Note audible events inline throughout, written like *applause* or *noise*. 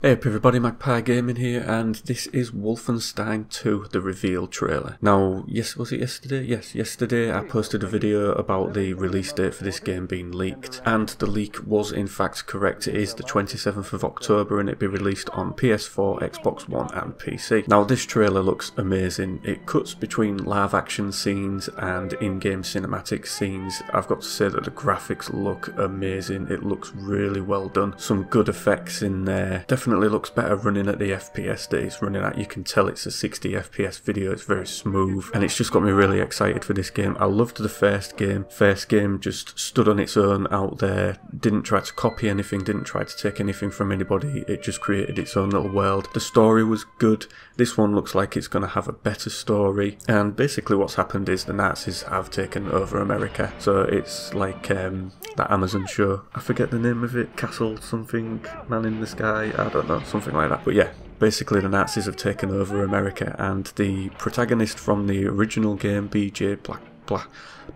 Hey up everybody, Magpie Gaming here, and this is Wolfenstein 2, the reveal trailer. Now, yes, was it yesterday? Yes, yesterday I posted a video about the release date for this game being leaked, and the leak was in fact correct. It is the 27th of October and it'll be released on PS4, Xbox One and PC. Now this trailer looks amazing. It cuts between live action scenes and in-game cinematic scenes. I've got to say that the graphics look amazing. It looks really well done. Some good effects in there. Definitely definitely looks better running at the FPS that it's running at. You can tell it's a 60 FPS video, it's very smooth, and it's just got me really excited for this game. I loved the first game. First game just stood on its own out there, didn't try to copy anything, didn't try to take anything from anybody, it just created its own little world. The story was good. This one looks like it's going to have a better story, and basically what's happened is the Nazis have taken over America, so it's like um, that Amazon show. I forget the name of it, Castle something, Man in the Sky, I don't know, something like that. But yeah, basically the Nazis have taken over America and the protagonist from the original game, BJ Black, Black,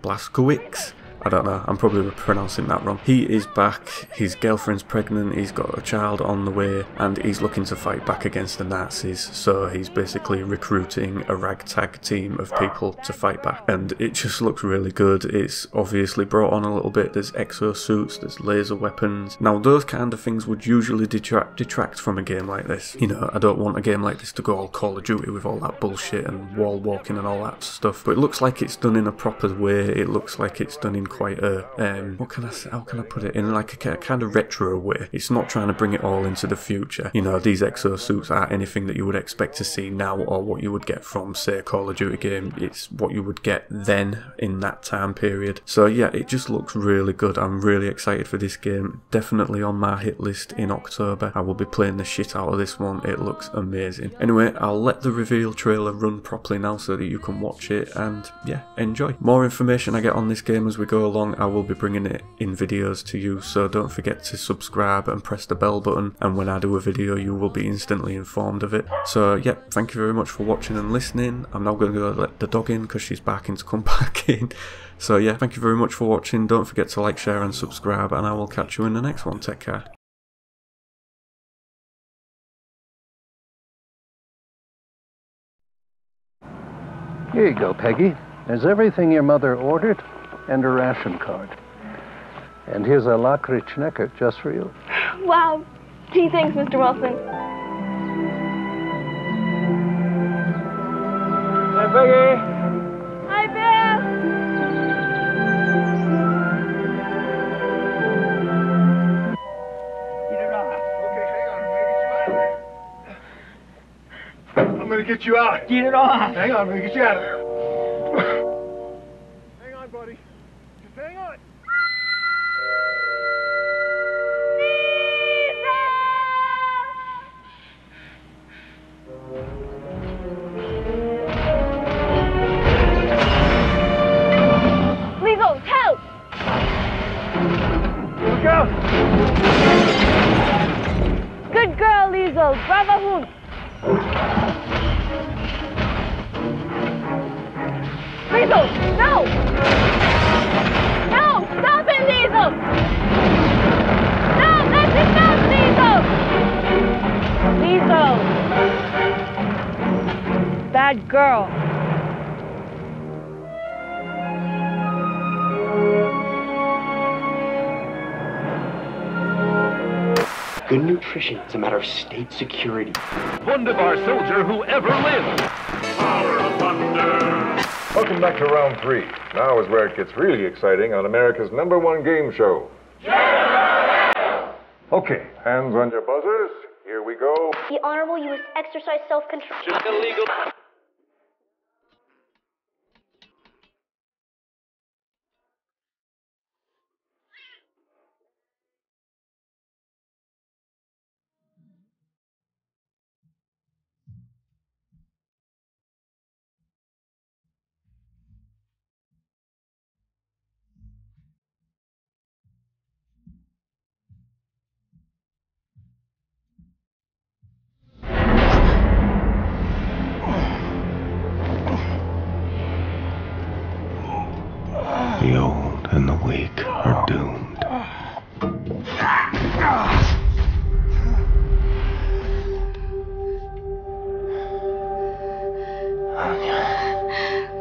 Blazkowicz, I don't know, I'm probably pronouncing that wrong. He is back, his girlfriend's pregnant, he's got a child on the way, and he's looking to fight back against the Nazis, so he's basically recruiting a ragtag team of people to fight back. And it just looks really good. It's obviously brought on a little bit, there's exosuits, there's laser weapons. Now those kind of things would usually detract, detract from a game like this. You know, I don't want a game like this to go all Call of Duty with all that bullshit and wall walking and all that stuff, but it looks like it's done in a proper way, it looks like it's done in quite a um, what can I say, how can I put it in like a, a kind of retro way. It's not trying to bring it all into the future. You know, these exosuits aren't anything that you would expect to see now or what you would get from say a Call of Duty game. It's what you would get then in that time period. So yeah, it just looks really good. I'm really excited for this game. Definitely on my hit list in October. I will be playing the shit out of this one. It looks amazing. Anyway, I'll let the reveal trailer run properly now so that you can watch it and yeah, enjoy. More information I get on this game as we go along, I will be bringing it in videos to you, so don't forget to subscribe and press the bell button, and when I do a video you will be instantly informed of it. So yeah, thank you very much for watching and listening. I'm now going to go let the dog in because she's barking to come *laughs* back in. So yeah, thank you very much for watching. Don't forget to like, share and subscribe, and I will catch you in the next one. Take care. Here you go, Peggy. There's everything your mother ordered and a ration card. And here's a lakritz schnecker just for you. Wow. Gee, thanks, Mr. Wilson. Hey, Peggy. Hi, Bill. I'm gonna get you out. Get it on. Hang on, I'm gonna get you out of there. Hund. Liesel, no! No! Stop it, Liesel! No, that's enough, Liesel! Liesel! Bad girl. Good nutrition is a matter of state security. Wunderbar soldier who ever lived. Welcome back to round three. Now is where it gets really exciting on America's number one game show. Okay, hands on your buzzers. Here we go. The Honorable, you must exercise self-control. The old and the weak are doomed.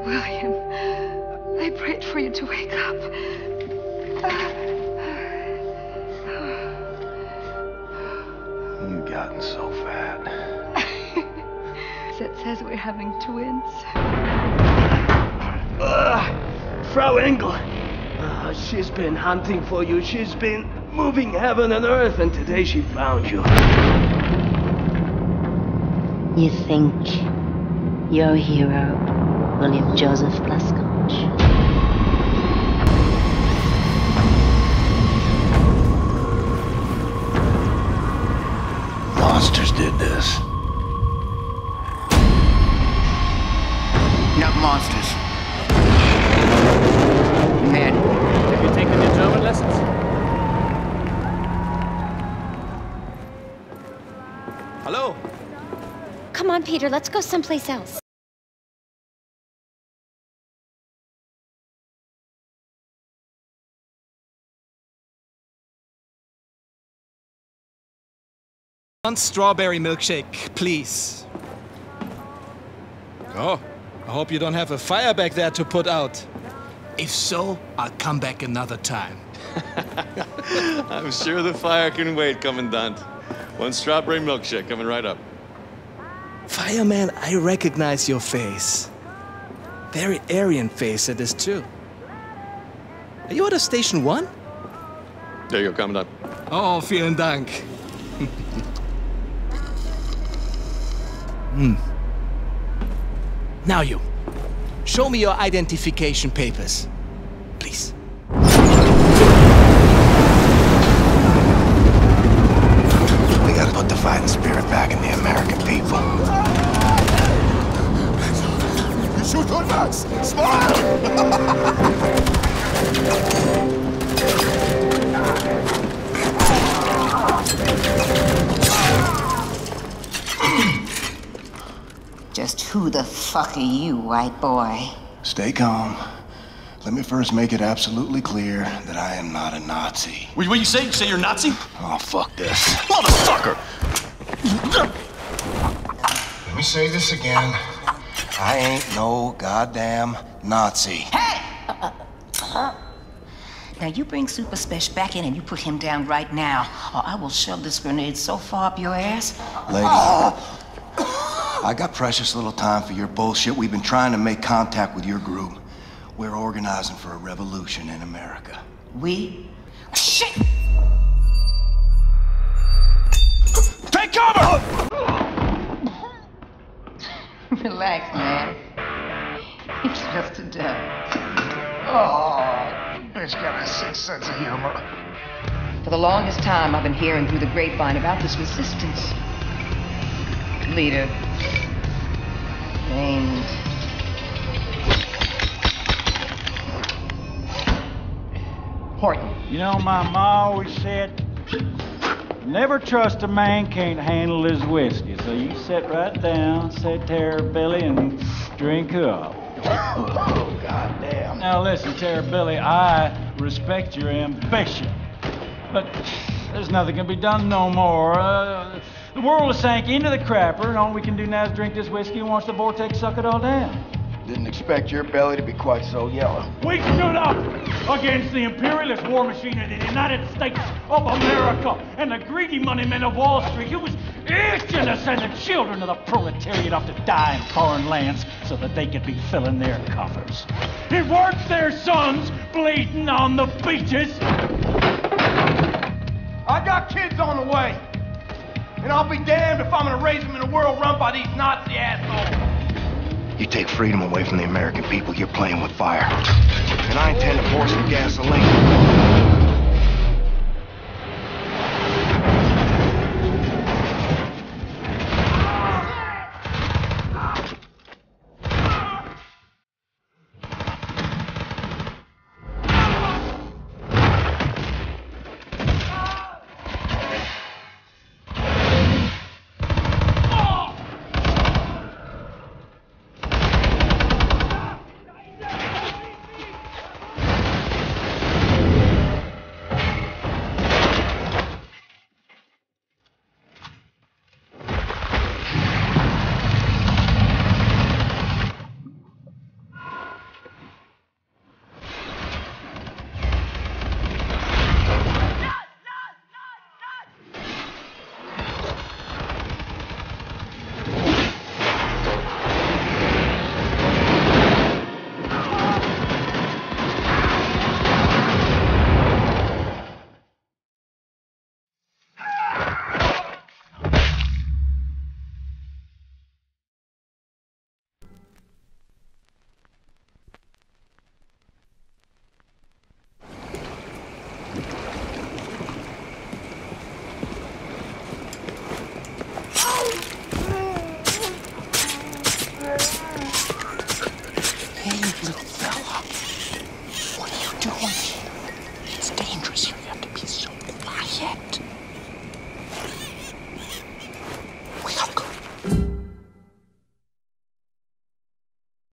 William, I prayed for you to wake up. You've gotten so fat. *laughs* It says we're having twins. Ugh. Frau Engel. Uh, she's been hunting for you. She's been moving heaven and earth, and today she found you. You think your hero, William Joseph Blazkowicz? Monsters did this. Not monsters. Peter, let's go someplace else. One strawberry milkshake, please. Oh, I hope you don't have a fire back there to put out. If so, I'll come back another time. *laughs* I'm sure the fire can wait, Commandant. One strawberry milkshake coming right up. Fireman, I recognize your face. Very Aryan face it is too. Are you at a station one? There you go, Commandant. Oh, vielen Dank. *laughs* hmm. Now you. Show me your identification papers. Just who the fuck are you, white boy? Stay calm. Let me first make it absolutely clear that I am not a Nazi. What, what you say? You say you're Nazi? Oh, fuck this. Motherfucker! Let me say this again. I ain't no goddamn Nazi. Hey! Now you bring Super Special back in and you put him down right now, or I will shove this grenade so far up your ass. Lady, oh! I got precious little time for your bullshit. We've been trying to make contact with your group. We're organizing for a revolution in America. We? Shit! Take cover! *laughs* Relax, man. It's just a duck. Oh, bitch got a sick sense of humor. For the longest time, I've been hearing through the grapevine about this resistance. Leader. Named. Horton. You know, my ma always said, never trust a man can't handle his whiskey. So you sit right down, sit there, Billy, and drink up. Oh, goddamn. Now listen, Terror-Billy, I respect your ambition. But there's nothing can be done no more. Uh, the world has sank into the crapper, and all we can do now is drink this whiskey and watch the vortex suck it all down. Didn't expect your belly to be quite so yellow. We stood up against the imperialist war machine of the United States of America and the greedy money men of Wall Street who was itching to send the children of the proletariat off to die in foreign lands so that they could be filling their coffers. It weren't their sons bleeding on the beaches. I got kids on the way. And I'll be damned if I'm gonna raise them in a world run by these Nazi assholes. You take freedom away from the American people, you're playing with fire. And I intend to pour some gasoline